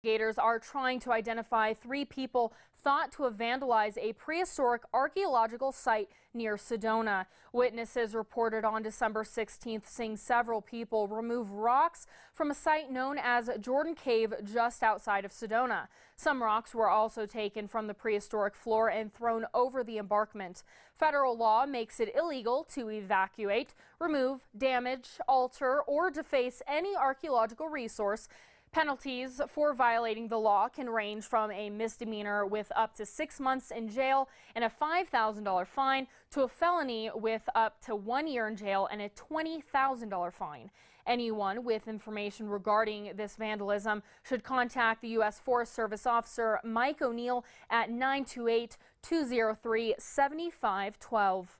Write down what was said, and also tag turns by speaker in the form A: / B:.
A: Investigators are trying to identify three people thought to have vandalized a prehistoric archaeological site near Sedona. Witnesses reported on December 16th seeing several people remove rocks from a site known as Jordan Cave just outside of Sedona. Some rocks were also taken from the prehistoric floor and thrown over the embankment. Federal law makes it illegal to evacuate, remove, damage, alter, or deface any archaeological resource. Penalties for violating the law can range from a misdemeanor with up to six months in jail and a $5,000 fine to a felony with up to one year in jail and a $20,000 fine. Anyone with information regarding this vandalism should contact the U.S. Forest Service officer Mike O'Neil at 928 203 7512.